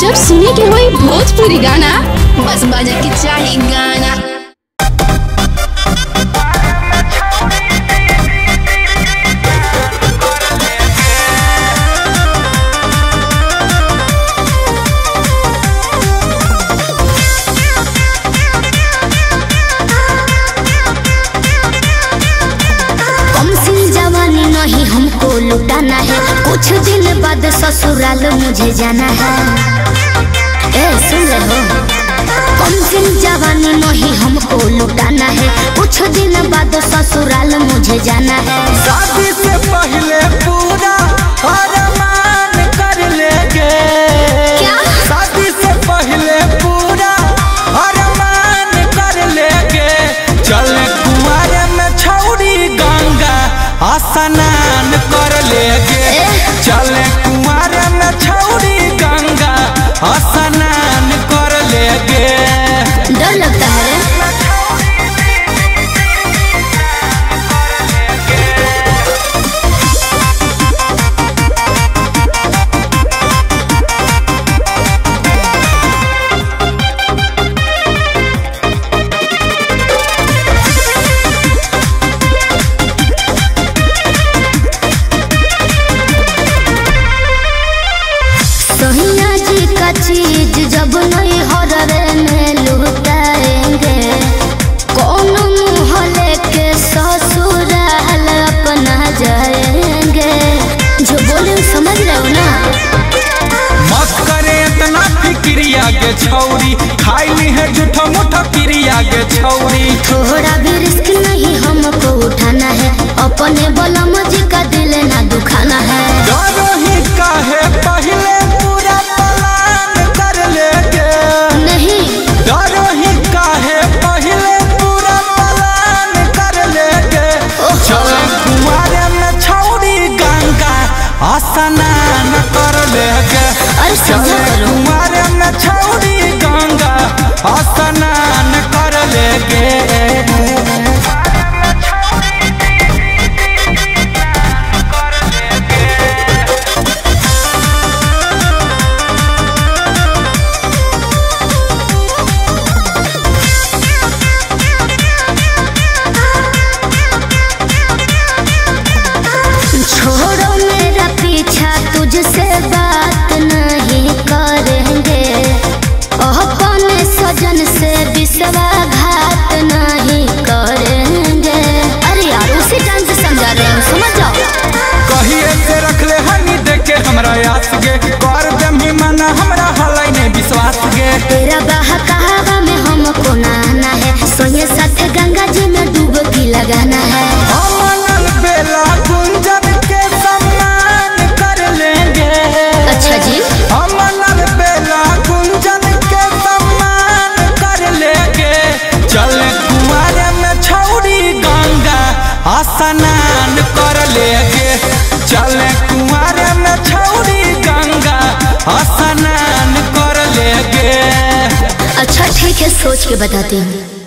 जब सुने के होई भोजपुरी गाना, बस बजे के चाही गाना। हमको लुटाना है। कुछ दिन बाद ससुराल मुझे जाना है। ए सुन रहे हो? कम सिन जवानी नहीं हमको लुटाना है? कुछ दिन बाद ससुराल मुझे जाना है। शादी से पहले पूरा अरमान कर लेंगे। क्या? शादी से पहले पूरा अरमान कर लेंगे। चले कुआरे में छौरी गंगा स्नान कर लेंगे। चले कुआरे में छौरी गंगा स्नान समझ रहे हो ना? मत करे इतना फिक्रिया के छौरी खाई है झूठा मूठा क्रिया के छौरी। थोड़ा भी रिस्क नहीं हमको उठाना है अपने बलम स्नान कर लेंगे अरे समझा चले करो। कुआरे में छौरी गंगा स्नान कर लेंगे से विश्वासघात स्नान कर लेंगे। अच्छा ठीक है सोच के बताते हूँ।